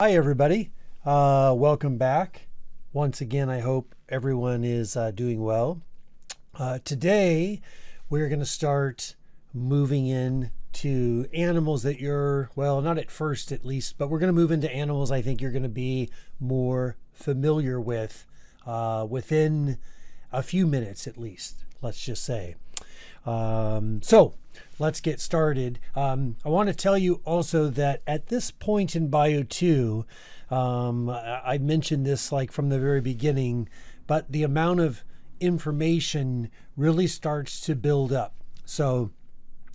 Hi, everybody. Uh, welcome back. Once again, I hope everyone is uh, doing well. Uh, today, we're going to start moving in to animals that you're, well, not at first at least, but we're going to move into animals I think you're going to be more familiar with uh, within a few minutes at least, let's just say. Um, so, let's get started. Um, I want to tell you also that at this point in Bio 2, um, I mentioned this like from the very beginning, but the amount of information really starts to build up. So,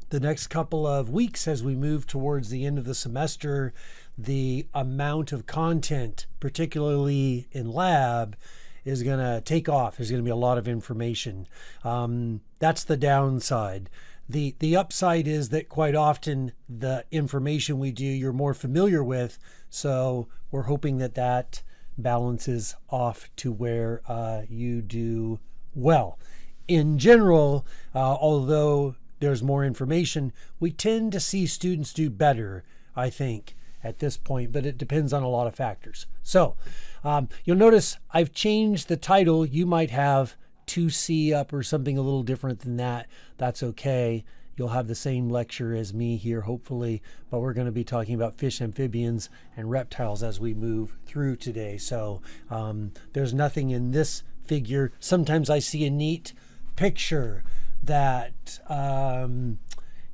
the next couple of weeks as we move towards the end of the semester, the amount of content, particularly in lab, is going to take off. There's going to be a lot of information. Um, that's the downside. The, the upside is that quite often the information we do you're more familiar with. So we're hoping that that balances off to where uh, you do well. In general, uh, although there's more information, we tend to see students do better, I think, at this point, but it depends on a lot of factors. So um, you'll notice I've changed the title. You might have 2C up or something a little different than that. That's okay. You'll have the same lecture as me here, hopefully, but we're going to be talking about fish, amphibians, and reptiles as we move through today. So um, there's nothing in this figure. Sometimes I see a neat picture that um,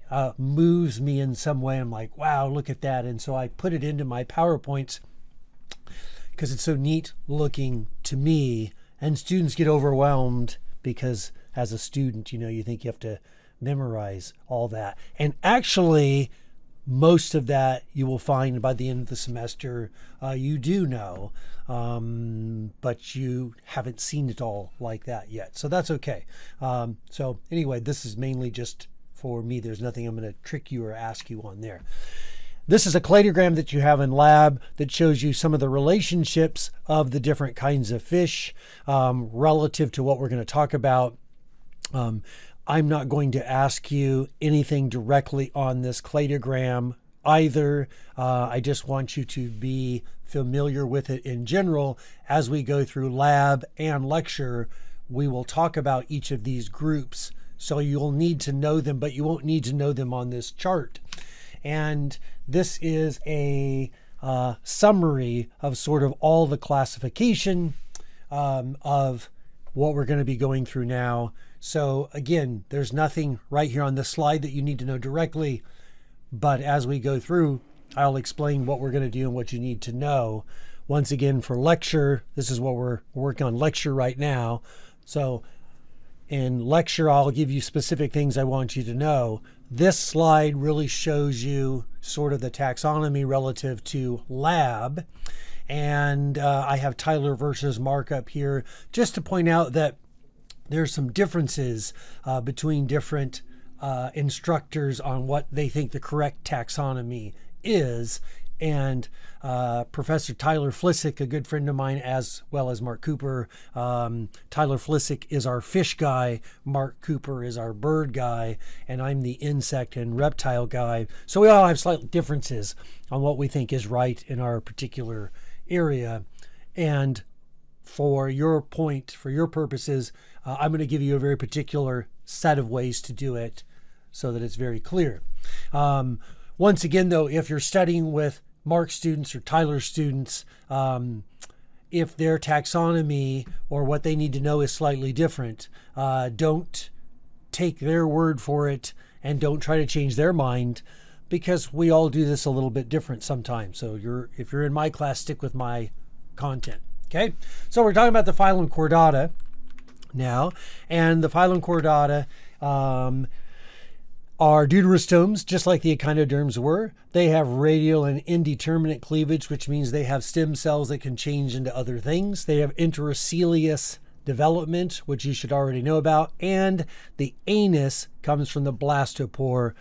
uh, moves me in some way. I'm like, wow, look at that. And so I put it into my PowerPoints because it's so neat looking to me. And students get overwhelmed because as a student, you know, you think you have to memorize all that. And actually, most of that you will find by the end of the semester uh, you do know, um, but you haven't seen it all like that yet. So that's okay. Um, so, anyway, this is mainly just for me. There's nothing I'm going to trick you or ask you on there. This is a cladogram that you have in lab that shows you some of the relationships of the different kinds of fish um, relative to what we're going to talk about. Um, I'm not going to ask you anything directly on this cladogram either. Uh, I just want you to be familiar with it in general. As we go through lab and lecture, we will talk about each of these groups. So you'll need to know them, but you won't need to know them on this chart. And this is a uh, summary of sort of all the classification um, of what we're going to be going through now. So again, there's nothing right here on this slide that you need to know directly, but as we go through, I'll explain what we're going to do and what you need to know. Once again, for lecture, this is what we're working on lecture right now. So in lecture, I'll give you specific things I want you to know. This slide really shows you sort of the taxonomy relative to lab. And uh, I have Tyler versus markup here just to point out that there's some differences uh, between different uh, instructors on what they think the correct taxonomy is and uh, Professor Tyler Flissick, a good friend of mine, as well as Mark Cooper. Um, Tyler Flissick is our fish guy, Mark Cooper is our bird guy, and I'm the insect and reptile guy. So we all have slight differences on what we think is right in our particular area. And for your point, for your purposes, uh, I'm going to give you a very particular set of ways to do it so that it's very clear. Um, once again, though, if you're studying with Mark students or Tyler students, um, if their taxonomy or what they need to know is slightly different, uh, don't take their word for it and don't try to change their mind because we all do this a little bit different sometimes. So you're if you're in my class, stick with my content. Okay, so we're talking about the phylum Chordata now, and the phylum Chordata um, are deuterostomes, just like the echinoderms were. They have radial and indeterminate cleavage, which means they have stem cells that can change into other things. They have enterocoelous development, which you should already know about. And the anus comes from the blastopore.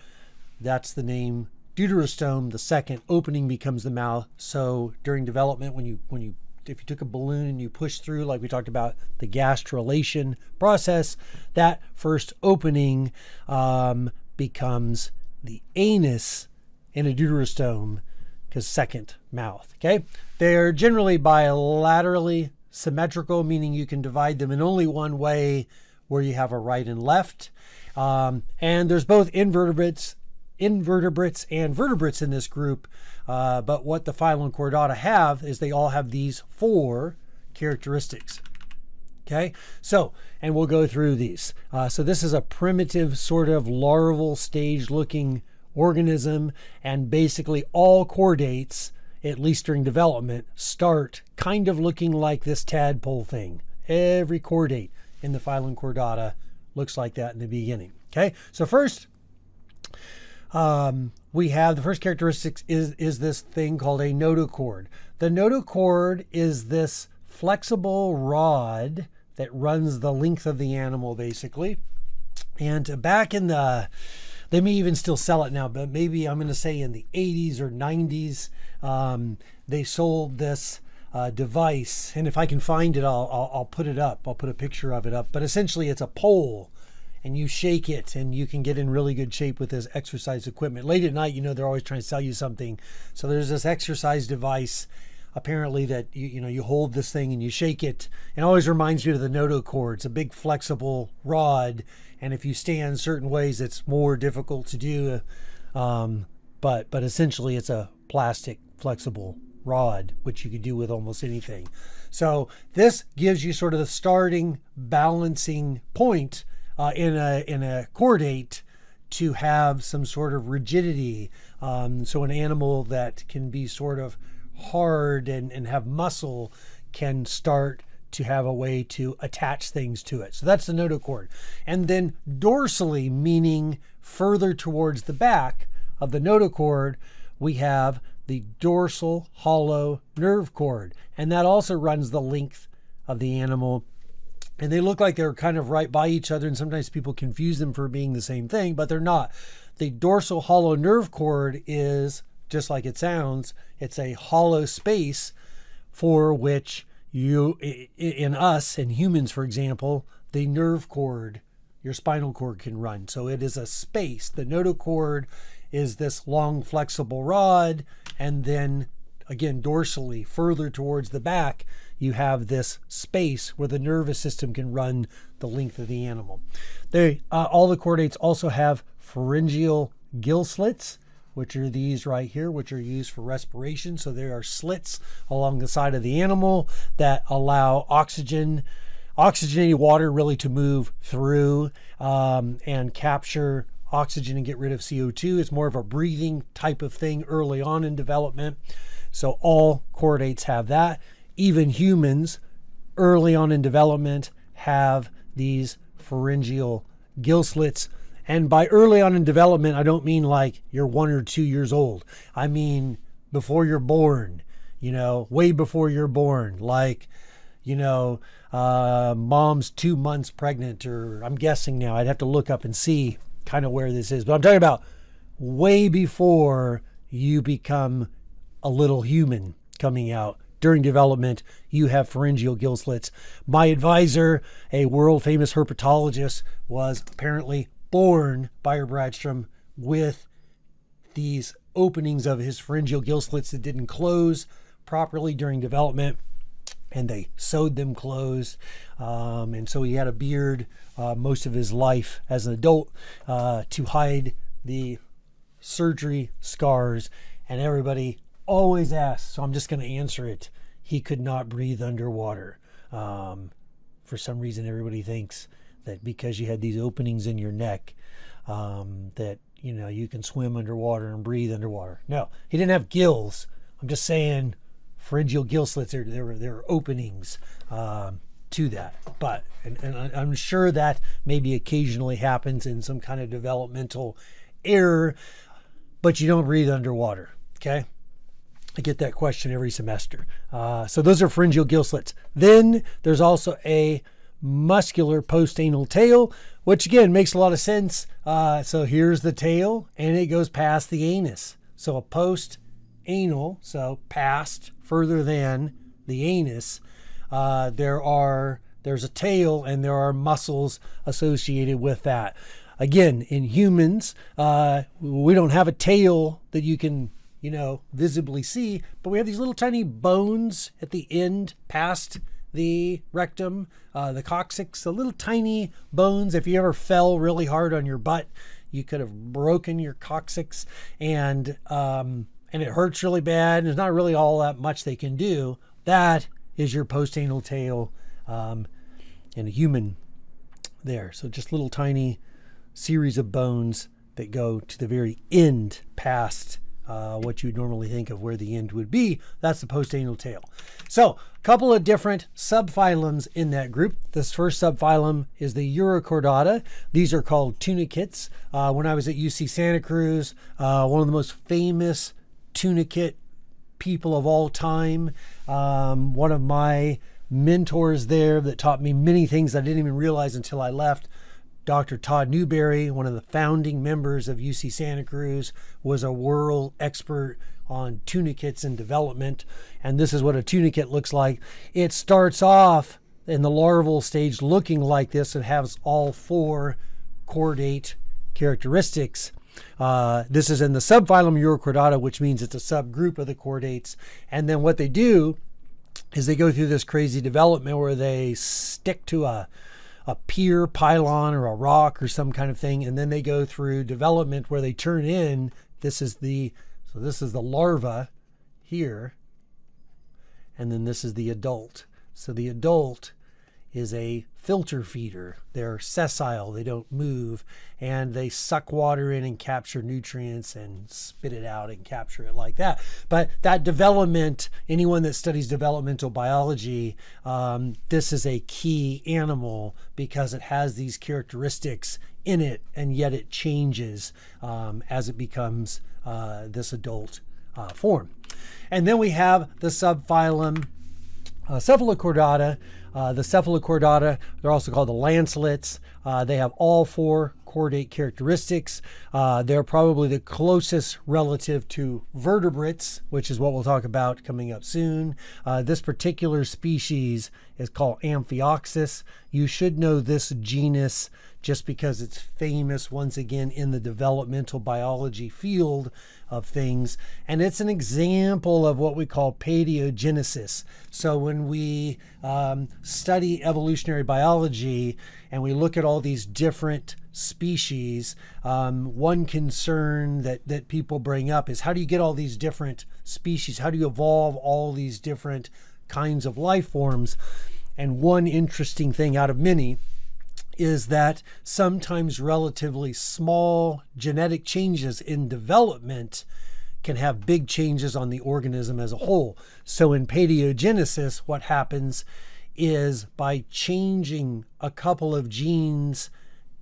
That's the name deuterostome. The second opening becomes the mouth. So during development, when you when you if you took a balloon and you push through, like we talked about the gastrulation process, that first opening um, becomes the anus in a deuterostome because second mouth. Okay, they're generally bilaterally symmetrical, meaning you can divide them in only one way, where you have a right and left. Um, and there's both invertebrates, invertebrates and vertebrates in this group. Uh, but what the phylum Chordata have is they all have these four characteristics. Okay, so, and we'll go through these. Uh, so this is a primitive sort of larval stage looking organism, and basically all chordates, at least during development, start kind of looking like this tadpole thing. Every chordate in the phylum Chordata looks like that in the beginning. Okay, so first, um, we have the first characteristics is, is this thing called a notochord. The notochord is this flexible rod that runs the length of the animal basically. And back in the, they may even still sell it now, but maybe I'm going to say in the 80s or 90s, um, they sold this uh, device. And if I can find it, I'll, I'll, I'll put it up. I'll put a picture of it up. But essentially, it's a pole and you shake it and you can get in really good shape with this exercise equipment. Late at night, you know, they're always trying to sell you something. So there's this exercise device apparently that you, you know you hold this thing and you shake it. It always reminds you of the notochord it's a big flexible rod. And if you stand certain ways it's more difficult to do um, but but essentially it's a plastic flexible rod which you can do with almost anything. So this gives you sort of the starting balancing point uh, in a in a chordate to have some sort of rigidity. Um, so an animal that can be sort of hard and, and have muscle can start to have a way to attach things to it. So that's the notochord. And then dorsally, meaning further towards the back of the notochord, we have the dorsal hollow nerve cord. And that also runs the length of the animal and they look like they're kind of right by each other and sometimes people confuse them for being the same thing but they're not the dorsal hollow nerve cord is just like it sounds it's a hollow space for which you in us and humans for example the nerve cord your spinal cord can run so it is a space the notochord is this long flexible rod and then again dorsally further towards the back you have this space where the nervous system can run the length of the animal. They, uh, all the chordates also have pharyngeal gill slits, which are these right here, which are used for respiration. So there are slits along the side of the animal that allow oxygen, oxygenated water really to move through um, and capture oxygen and get rid of CO2. It's more of a breathing type of thing early on in development. So all chordates have that even humans early on in development have these pharyngeal gill slits. And by early on in development, I don't mean like you're one or two years old. I mean before you're born, you know, way before you're born. Like, you know, uh, mom's two months pregnant, or I'm guessing now, I'd have to look up and see kind of where this is. But I'm talking about way before you become a little human coming out during development, you have pharyngeal gill slits. My advisor, a world famous herpetologist, was apparently born, Bayard Brattstrom, with these openings of his pharyngeal gill slits that didn't close properly during development and they sewed them closed. Um, and so he had a beard uh, most of his life as an adult uh, to hide the surgery scars. And everybody always asks, so I'm just going to answer it. He could not breathe underwater. Um, for some reason, everybody thinks that because you had these openings in your neck, um, that you know you can swim underwater and breathe underwater. No, he didn't have gills. I'm just saying, pharyngeal gill slits. There, there were there were openings um, to that. But and, and I'm sure that maybe occasionally happens in some kind of developmental error, but you don't breathe underwater. Okay. I get that question every semester. Uh, so those are pharyngeal gill slits. Then there's also a muscular postanal tail, which again makes a lot of sense. Uh, so here's the tail, and it goes past the anus. So a post anal, so past, further than the anus. Uh, there are there's a tail, and there are muscles associated with that. Again, in humans, uh, we don't have a tail that you can you know, visibly see, but we have these little tiny bones at the end past the rectum, uh, the coccyx, the little tiny bones. If you ever fell really hard on your butt, you could have broken your coccyx and um, and it hurts really bad. There's not really all that much they can do. That is your postanal tail um, in a human there. So just little tiny series of bones that go to the very end past uh, what you would normally think of where the end would be. That's the postanal tail. So, a couple of different subphylums in that group. This first subphylum is the Urochordata. These are called tunicates. Uh, when I was at UC Santa Cruz, uh, one of the most famous tunicate people of all time, um, one of my mentors there that taught me many things I didn't even realize until I left Dr. Todd Newberry, one of the founding members of UC Santa Cruz, was a world expert on tunicates and development. And this is what a tunicate looks like. It starts off in the larval stage looking like this. It has all four chordate characteristics. Uh, this is in the subphylum Urochordata, which means it's a subgroup of the chordates. And then what they do is they go through this crazy development where they stick to a a pier pylon or a rock or some kind of thing and then they go through development where they turn in this is the so this is the larva here and then this is the adult. So the adult is a filter feeder. They're sessile, they don't move, and they suck water in and capture nutrients and spit it out and capture it like that. But that development, anyone that studies developmental biology, um, this is a key animal because it has these characteristics in it, and yet it changes um, as it becomes uh, this adult uh, form. And then we have the subphylum uh, Cephalochordata. Uh, the Cephalochordata, they're also called the lancelets. Uh, they have all four chordate characteristics. Uh, they're probably the closest relative to vertebrates, which is what we'll talk about coming up soon. Uh, this particular species is called Amphioxus. You should know this genus just because it's famous once again in the developmental biology field of things. And it's an example of what we call paleogenesis. So when we um, study evolutionary biology and we look at all these different species, um, one concern that, that people bring up is how do you get all these different species? How do you evolve all these different kinds of life forms? And one interesting thing out of many is that sometimes relatively small genetic changes in development can have big changes on the organism as a whole. So in paleogenesis, what happens is by changing a couple of genes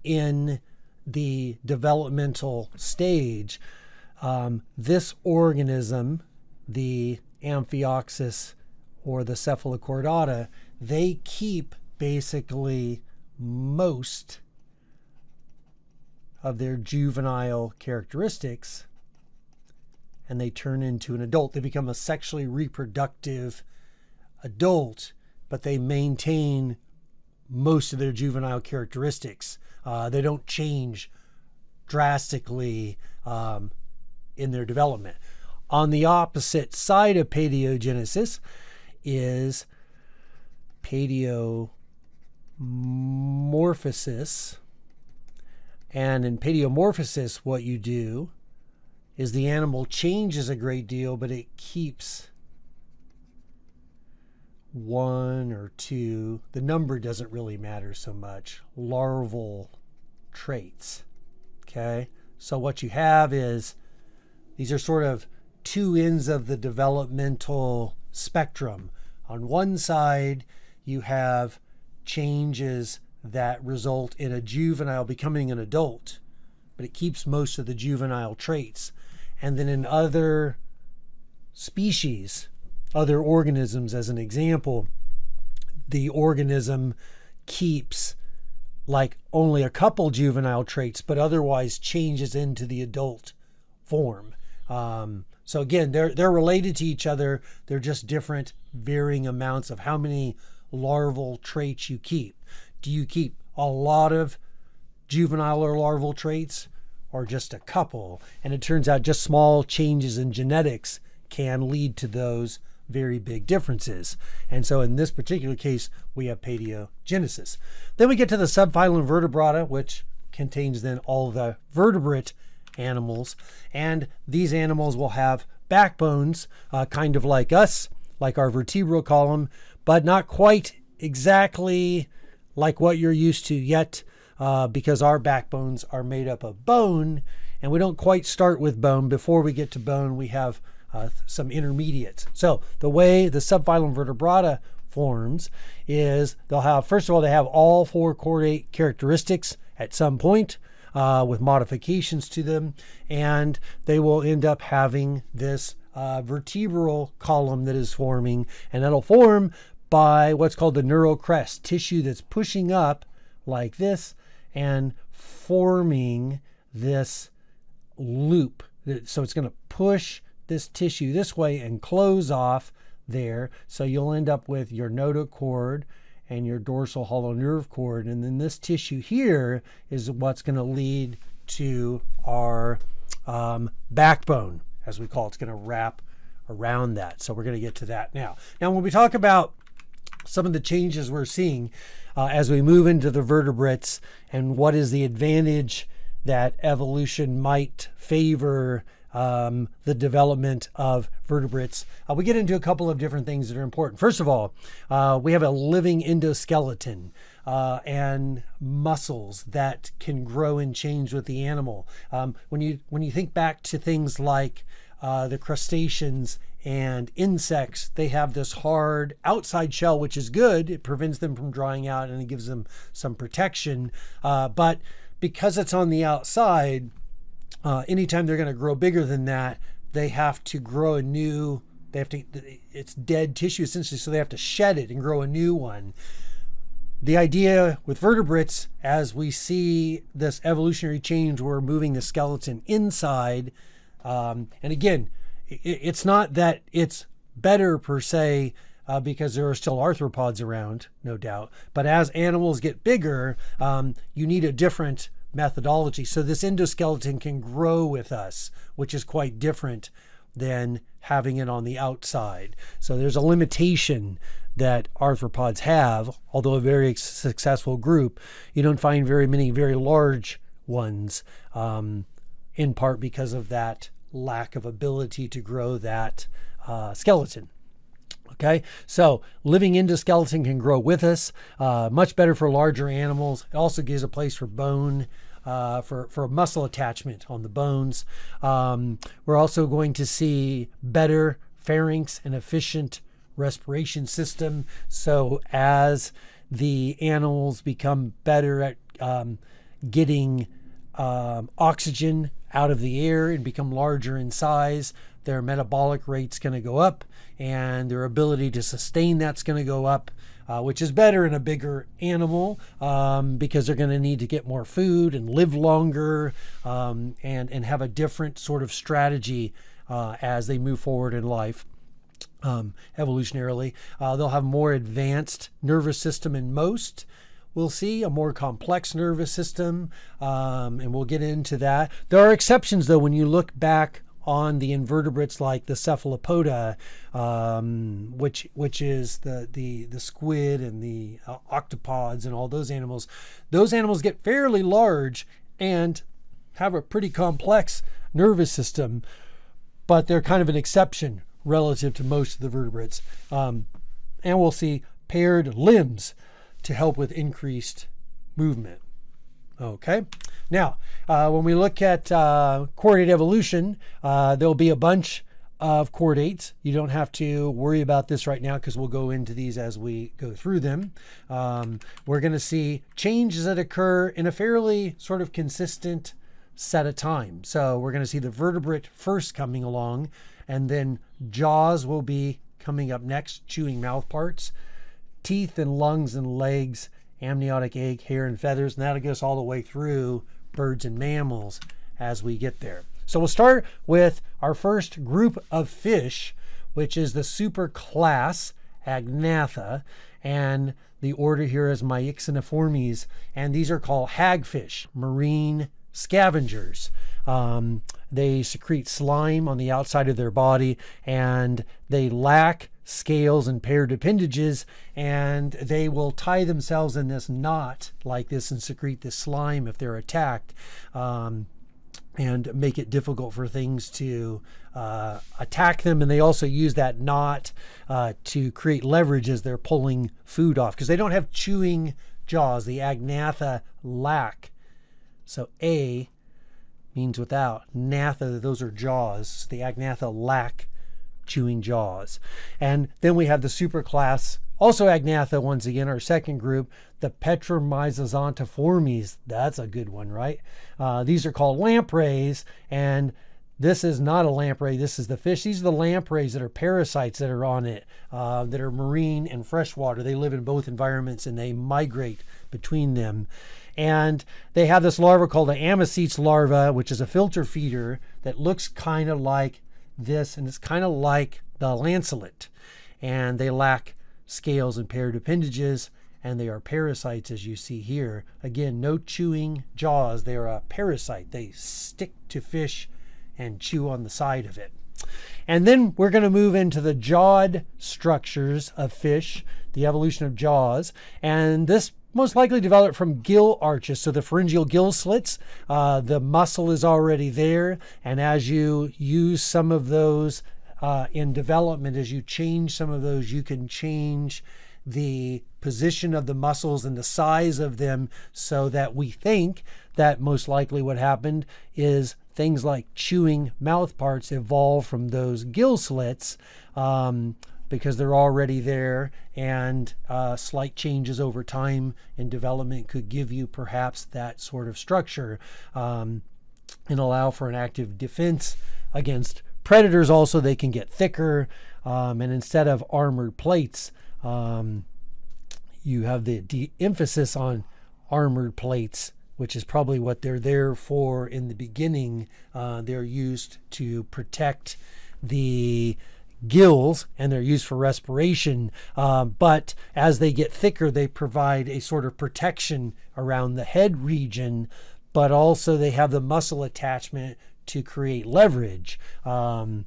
in the developmental stage, um, this organism, the Amphioxus or the Cephalochordata, they keep basically most of their juvenile characteristics and they turn into an adult. They become a sexually reproductive adult, but they maintain most of their juvenile characteristics. Uh, they don't change drastically um, in their development. On the opposite side of paleogenesis is paleo morphosis. And in paleomorphosis, what you do is the animal changes a great deal, but it keeps one or two, the number doesn't really matter so much, larval traits. Okay? So what you have is these are sort of two ends of the developmental spectrum. On one side, you have changes that result in a juvenile becoming an adult, but it keeps most of the juvenile traits. And then in other species, other organisms, as an example, the organism keeps like only a couple juvenile traits, but otherwise changes into the adult form. Um, so again, they're they're related to each other. They're just different, varying amounts of how many larval traits you keep. Do you keep a lot of juvenile or larval traits, or just a couple. And it turns out just small changes in genetics can lead to those very big differences. And so in this particular case, we have paleogenesis. Then we get to the subphylum Vertebrata, which contains then all the vertebrate animals. And these animals will have backbones, uh, kind of like us, like our vertebral column, but not quite exactly like what you're used to yet, uh, because our backbones are made up of bone, and we don't quite start with bone. Before we get to bone, we have uh, some intermediates. So the way the subphylum vertebrata forms is they'll have, first of all, they have all four chordate characteristics at some point uh, with modifications to them, and they will end up having this uh, vertebral column that is forming, and that'll form by what's called the neural crest, tissue that's pushing up like this and forming this loop. So it's going to push this tissue this way and close off there. So you'll end up with your notochord and your dorsal hollow nerve cord. And then this tissue here is what's going to lead to our um, backbone, as we call it. It's going to wrap around that. So we're going to get to that now. Now, when we talk about some of the changes we're seeing uh, as we move into the vertebrates and what is the advantage that evolution might favor um, the development of vertebrates. Uh, we get into a couple of different things that are important. First of all, uh, we have a living endoskeleton. Uh, and muscles that can grow and change with the animal. Um, when you when you think back to things like uh, the crustaceans and insects, they have this hard outside shell, which is good. It prevents them from drying out and it gives them some protection. Uh, but because it's on the outside, uh, anytime they're going to grow bigger than that, they have to grow a new, they have to, it's dead tissue essentially, so they have to shed it and grow a new one. The idea with vertebrates, as we see this evolutionary change, we're moving the skeleton inside. Um, and again, it's not that it's better per se uh, because there are still arthropods around, no doubt. But as animals get bigger, um, you need a different methodology. So this endoskeleton can grow with us, which is quite different than having it on the outside. So there's a limitation that arthropods have, although a very successful group. You don't find very many very large ones, um, in part because of that lack of ability to grow that uh, skeleton. Okay, so living endoskeleton can grow with us, uh, much better for larger animals. It also gives a place for bone. Uh, for, for muscle attachment on the bones. Um, we're also going to see better pharynx and efficient respiration system. So as the animals become better at um, getting um, oxygen out of the air and become larger in size, their metabolic rate's going to go up and their ability to sustain that's going to go up. Uh, which is better in a bigger animal um, because they're going to need to get more food and live longer um, and, and have a different sort of strategy uh, as they move forward in life. Um, evolutionarily, uh, they'll have more advanced nervous system in most we'll see a more complex nervous system, um, and we'll get into that. There are exceptions, though, when you look back on the invertebrates like the cephalopoda, um, which which is the the the squid and the uh, octopods and all those animals. Those animals get fairly large and have a pretty complex nervous system, but they're kind of an exception relative to most of the vertebrates. Um, and we'll see paired limbs to help with increased movement. Okay, now uh, when we look at uh, chordate evolution, uh, there'll be a bunch of chordates. You don't have to worry about this right now because we'll go into these as we go through them. Um, we're going to see changes that occur in a fairly sort of consistent set of time. So we're going to see the vertebrate first coming along, and then jaws will be coming up next, chewing mouth parts teeth and lungs and legs, amniotic egg, hair and feathers, and that'll get us all the way through birds and mammals as we get there. So we'll start with our first group of fish, which is the superclass Agnatha, and the order here is Myxiniformes, and these are called hagfish, marine scavengers. Um, they secrete slime on the outside of their body and they lack scales and paired appendages and they will tie themselves in this knot like this and secrete this slime if they're attacked um, and make it difficult for things to uh, attack them and they also use that knot uh, to create leverage as they're pulling food off because they don't have chewing jaws the agnatha lack so a means without. Natha, those are jaws. The Agnatha lack chewing jaws. And then we have the superclass, also Agnatha once again, our second group, the Petromyzontiformes. That's a good one, right? Uh, these are called lampreys, and this is not a lamprey. This is the fish. These are the lampreys that are parasites that are on it, uh, that are marine and freshwater. They live in both environments and they migrate between them. And they have this larva called the Ammocoetes larva, which is a filter feeder that looks kind of like this, and it's kind of like the lancelet. And they lack scales and paired appendages, and they are parasites, as you see here. Again, no chewing jaws. They are a parasite. They stick to fish and chew on the side of it. And then we're going to move into the jawed structures of fish, the evolution of jaws. And this most likely developed from gill arches. So the pharyngeal gill slits, uh, the muscle is already there. And as you use some of those uh, in development, as you change some of those, you can change the position of the muscles and the size of them so that we think that most likely what happened is things like chewing mouth parts evolve from those gill slits. Um, because they're already there and uh, slight changes over time in development could give you perhaps that sort of structure um, and allow for an active defense against predators also. They can get thicker um, and instead of armored plates um, you have the de- emphasis on armored plates which is probably what they're there for in the beginning. Uh, they're used to protect the gills and they're used for respiration. Uh, but as they get thicker, they provide a sort of protection around the head region, but also they have the muscle attachment to create leverage um,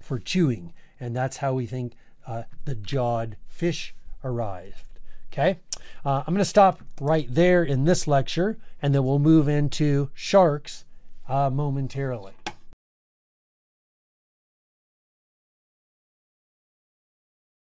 for chewing. And that's how we think uh, the jawed fish arrived. Okay, uh, I'm going to stop right there in this lecture and then we'll move into sharks uh, momentarily.